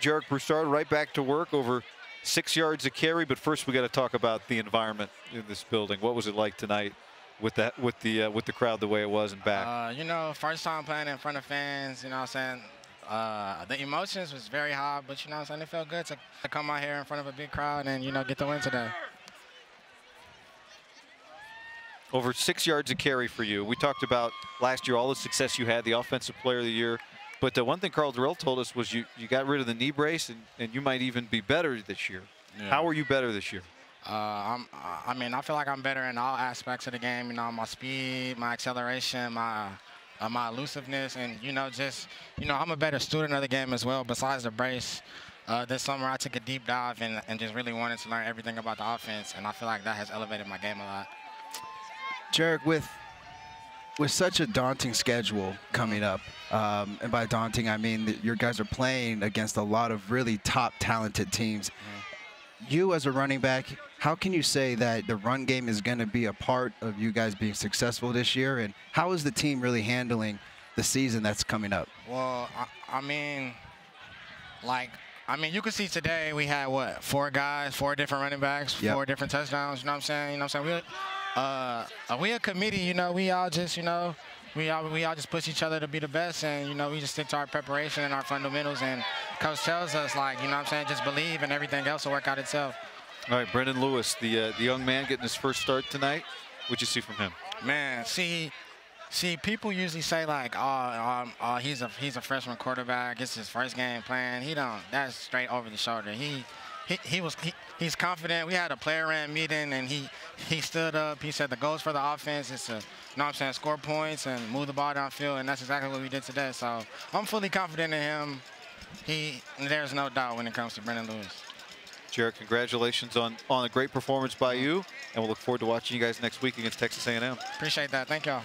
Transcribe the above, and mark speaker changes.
Speaker 1: Jarek Broussard right back to work over six yards of carry. But first, we got to talk about the environment in this building. What was it like tonight with that with the uh, with the crowd the way it was and back?
Speaker 2: Uh, you know, first time playing in front of fans. You know, what I'm saying uh, the emotions was very high, but you know, what I'm saying it felt good to, to come out here in front of a big crowd and you know get the win today.
Speaker 1: Over six yards of carry for you. We talked about last year all the success you had, the offensive player of the year. But the one thing Karl Dorrell told us was you, you got rid of the knee brace and, and you might even be better this year.
Speaker 2: Yeah.
Speaker 1: How are you better this year?
Speaker 2: Uh, I'm, I mean, I feel like I'm better in all aspects of the game. You know, my speed, my acceleration, my uh, my elusiveness, and you know, just you know, I'm a better student of the game as well. Besides the brace, uh, this summer I took a deep dive and, and just really wanted to learn everything about the offense, and I feel like that has elevated my game a lot.
Speaker 3: Jarek, with with such a daunting schedule coming up, um, and by daunting I mean that your guys are playing against a lot of really top talented teams. You as a running back, how can you say that the run game is going to be a part of you guys being successful this year? And how is the team really handling the season that's coming up?
Speaker 2: Well, I, I mean, like I mean, you can see today we had what four guys, four different running backs,
Speaker 3: Yep.
Speaker 2: four different touchdowns. You know what I'm saying? You know what I'm saying? We, uh, we a committee. You know, we all just you know, we all we all just push each other to be the best, and you know, we just stick to our preparation and our fundamentals. And coach tells us like, you know what I'm saying? Just believe, and everything else will work out itself.
Speaker 1: All right, Brendan Lewis, the uh, the young man getting his first start tonight. What'd you see from him?
Speaker 2: Man, see, see, people usually say like, oh, um, oh, he's a he's a freshman quarterback. It's his first game playing. He don't. That's straight over the shoulder. He. He, he was he, he's confident. We had a player ran meeting and he he stood up. He said the goals for the offense is to you know I'm saying score points and move the ball downfield and that's exactly what we did today. So I'm fully confident in him. He there's no doubt when it comes to Brendan Lewis.
Speaker 1: Jarek, congratulations on on a great performance by mm-hmm. you, and we'll look forward to watching you guys next week against Texas A&M.
Speaker 2: Appreciate that. Thank y'all.